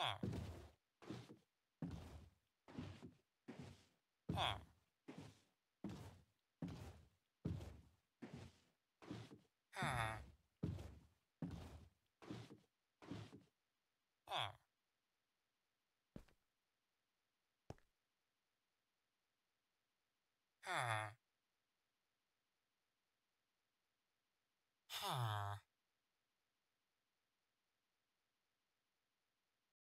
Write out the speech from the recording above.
二，二，二，二，二，二。